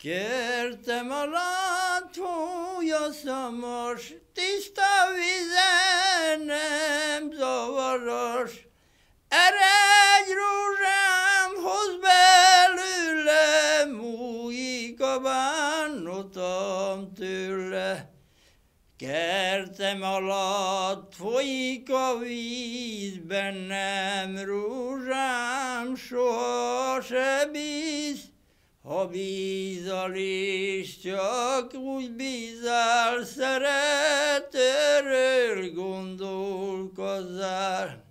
Kértem a látfúj a szamos, tiszta vizen nem zavaros. Eredj rózsám, hoz belőle, mújik a bánotam tőle. Kertem alatt folyik a víz, bennem rózsám soha se bíz. Ha bízal is csak úgy bízál, szeretőről gondolkozzál.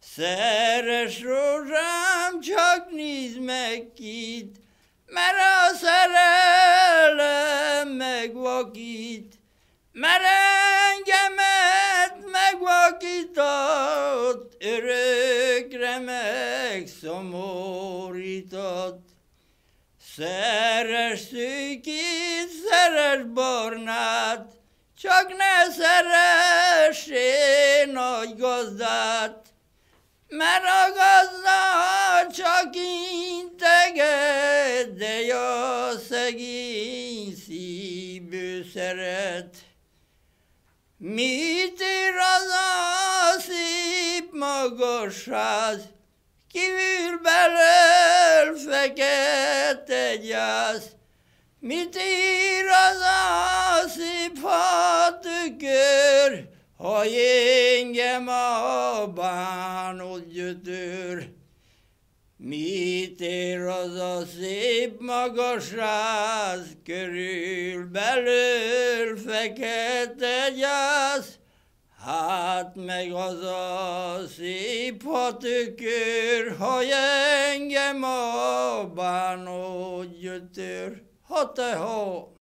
Szeres rózsám, csak nézd meg kit, mert a szerelem megvakít, mert engemet megvakított, örökre megszomorított. Szeres szűkít, szeres barnát, csak ne szeressé nagy gazdát, mert a gazda csak integet, de a szegény szívből szeret. Mit ír az a szép magas ház, kívül belől fekete ír az a szép tükör, ha engem a bánod gyötör? Mit ér az a szép magas ház, körül belül fekete gyász, meg az a szép tükör, ha engem a bánod gyötör, ha te ha